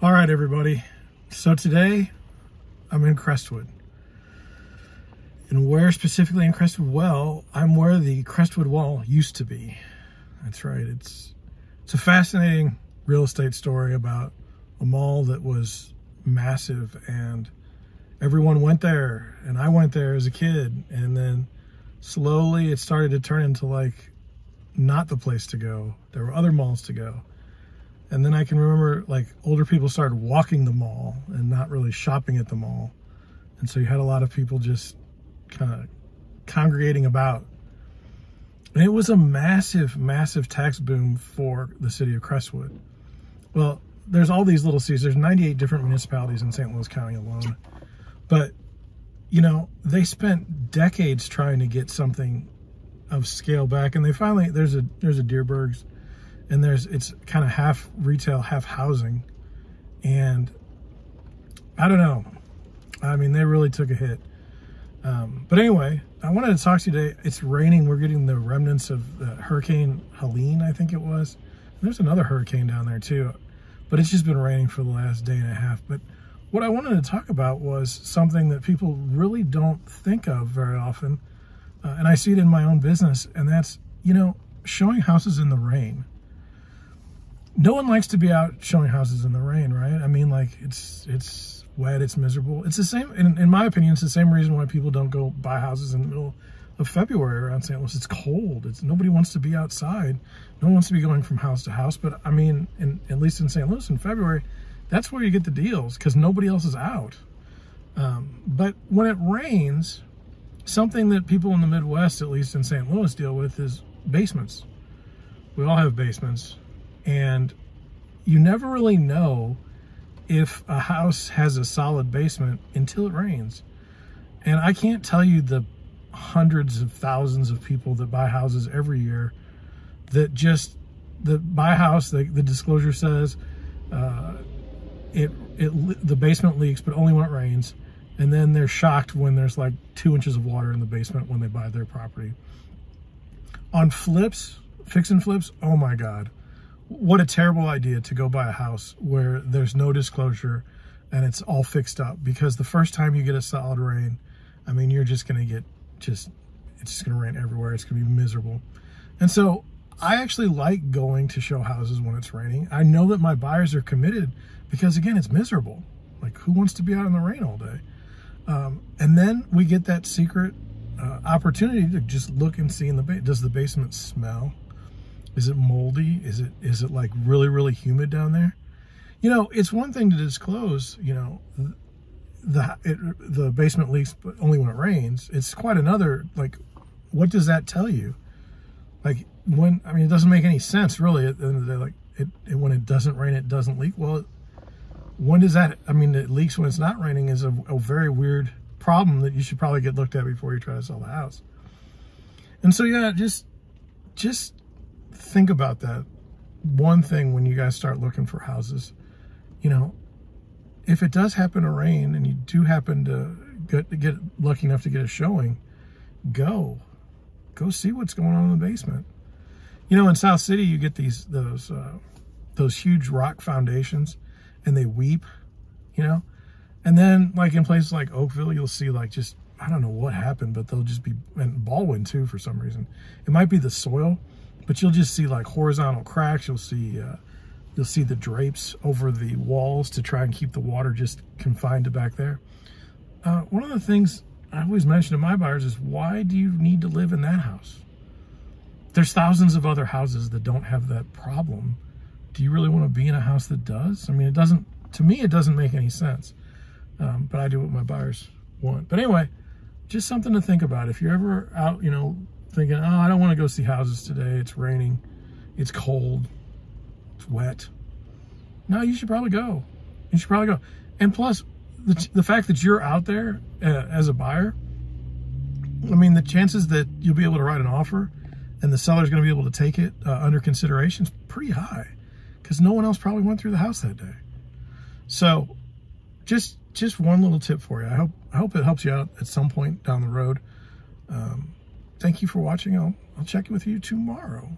All right, everybody. So today I'm in Crestwood. And where specifically in Crestwood? Well, I'm where the Crestwood Mall used to be. That's right. It's it's a fascinating real estate story about a mall that was massive and everyone went there and I went there as a kid and then slowly it started to turn into like not the place to go. There were other malls to go. And then I can remember like older people started walking the mall and not really shopping at the mall. And so you had a lot of people just kind of congregating about. And it was a massive, massive tax boom for the city of Crestwood. Well, there's all these little cities. There's 98 different municipalities in St. Louis County alone. But, you know, they spent decades trying to get something of scale back. And they finally, there's a, there's a Dierbergs and there's it's kind of half retail, half housing. And I don't know. I mean, they really took a hit. Um, but anyway, I wanted to talk to you today. It's raining. We're getting the remnants of uh, Hurricane Helene, I think it was. There's another hurricane down there too, but it's just been raining for the last day and a half. But what I wanted to talk about was something that people really don't think of very often. Uh, and I see it in my own business, and that's, you know, showing houses in the rain no one likes to be out showing houses in the rain, right? I mean, like it's it's wet, it's miserable. It's the same, in, in my opinion, it's the same reason why people don't go buy houses in the middle of February around St. Louis. It's cold. It's nobody wants to be outside. No one wants to be going from house to house. But I mean, in, at least in St. Louis in February, that's where you get the deals because nobody else is out. Um, but when it rains, something that people in the Midwest, at least in St. Louis, deal with is basements. We all have basements and you never really know if a house has a solid basement until it rains. And I can't tell you the hundreds of thousands of people that buy houses every year that just the buy a house the, the disclosure says uh, it it the basement leaks but only when it rains. And then they're shocked when there's like two inches of water in the basement when they buy their property. On flips fix and flips oh my god what a terrible idea to go buy a house where there's no disclosure and it's all fixed up because the first time you get a solid rain, I mean, you're just going to get just, it's just going to rain everywhere. It's going to be miserable. And so I actually like going to show houses when it's raining. I know that my buyers are committed because again, it's miserable. Like who wants to be out in the rain all day? Um, and then we get that secret uh, opportunity to just look and see in the, does the basement smell? Is it moldy? Is it is it like really really humid down there? You know, it's one thing to disclose. You know, the it, the basement leaks, but only when it rains. It's quite another. Like, what does that tell you? Like when I mean, it doesn't make any sense really. At the end of the day, like it, it when it doesn't rain, it doesn't leak. Well, when does that? I mean, it leaks when it's not raining is a, a very weird problem that you should probably get looked at before you try to sell the house. And so yeah, just just think about that one thing when you guys start looking for houses. You know, if it does happen to rain and you do happen to get, get lucky enough to get a showing, go. Go see what's going on in the basement. You know, in South City, you get these those uh, those huge rock foundations, and they weep. You know, and then like in places like Oakville, you'll see like just I don't know what happened, but they'll just be and Ballwin too for some reason. It might be the soil but you'll just see like horizontal cracks. You'll see uh, you'll see the drapes over the walls to try and keep the water just confined to back there. Uh, one of the things I always mention to my buyers is why do you need to live in that house? There's thousands of other houses that don't have that problem. Do you really want to be in a house that does? I mean, it doesn't, to me, it doesn't make any sense. Um, but I do what my buyers want. But anyway, just something to think about. If you're ever out, you know, thinking, oh, I don't want to go see houses today. It's raining. It's cold. It's wet. No, you should probably go. You should probably go. And plus, the, the fact that you're out there uh, as a buyer, I mean, the chances that you'll be able to write an offer and the seller's going to be able to take it uh, under consideration is pretty high because no one else probably went through the house that day. So just just one little tip for you. I hope I hope it helps you out at some point down the road. Um, thank you for watching. I'll, I'll check with you tomorrow.